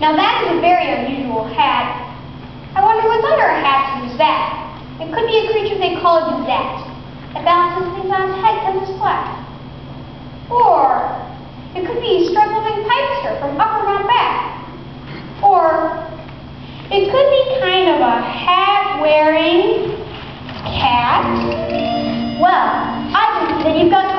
Now that is a very unusual hat. I wonder what's under a hat to use that. It could be a creature they call a that. That balances things on its head because it's flat. Or it could be striped-wing pipester from upper on back. Or it could be kind of a hat-wearing cat. Well, see that you've got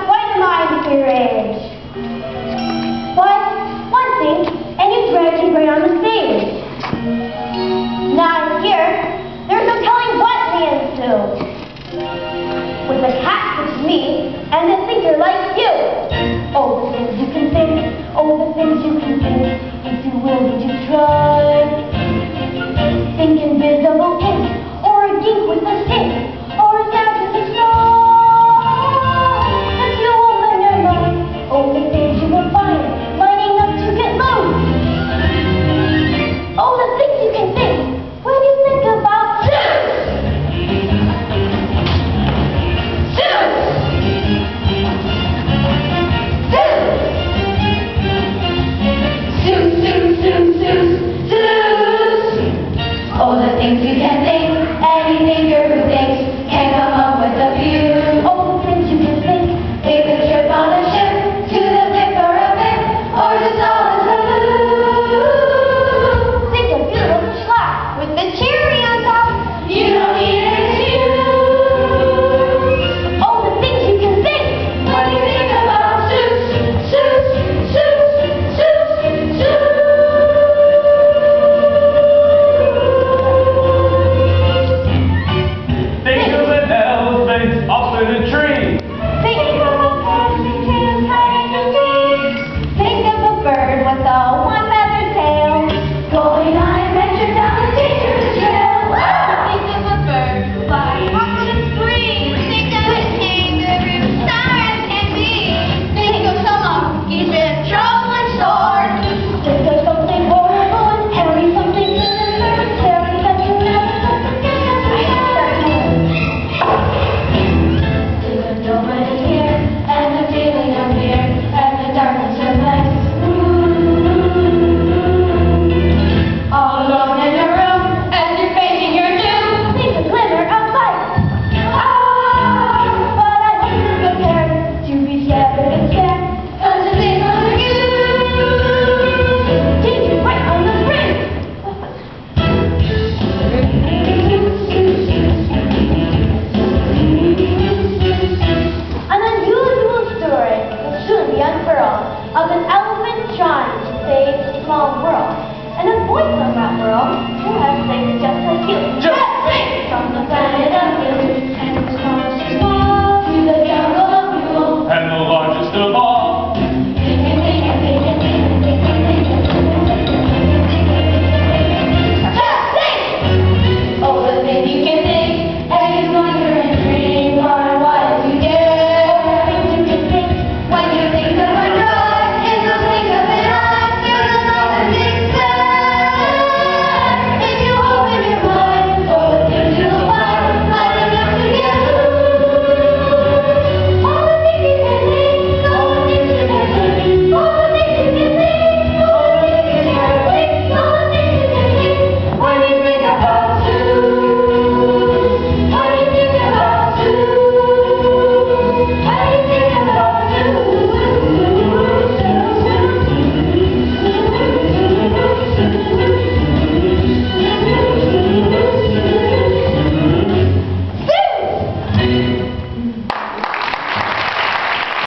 the ball.